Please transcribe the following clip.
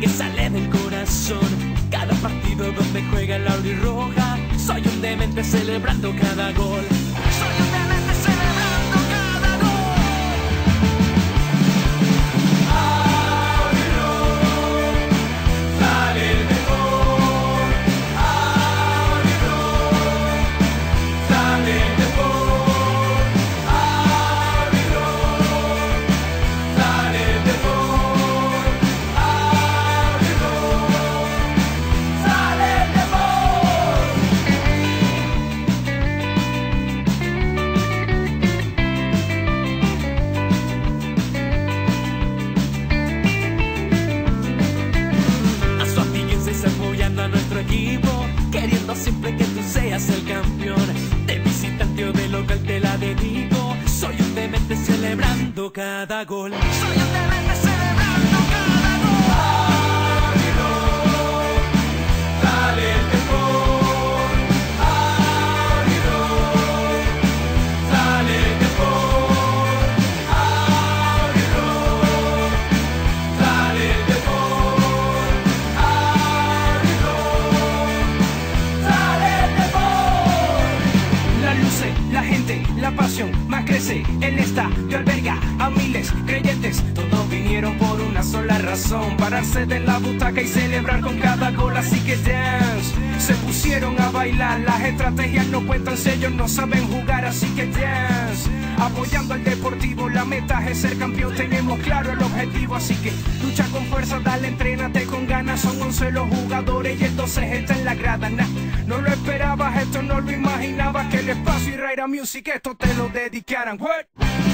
que sale del corazón. Cada partido donde juega y roja, soy un demente celebrando cada gol. Cada gol. Soy un celebrando cada gol. Dale el. Dale el. Dale el. La gente, la pasión más crece. El estadio pararse de la butaca y celebrar con cada gol. Así que dance. Se pusieron a bailar, las estrategias no cuentan si ellos no saben jugar. Así que dance. Apoyando al deportivo, la meta es ser campeón. Tenemos claro el objetivo, así que lucha con fuerza, dale, entrénate con ganas. Son 11 los jugadores y 12 está en la grada. Nah, no lo esperabas, esto no lo imaginabas. Que el espacio y Raira Music esto te lo dedicaran. What?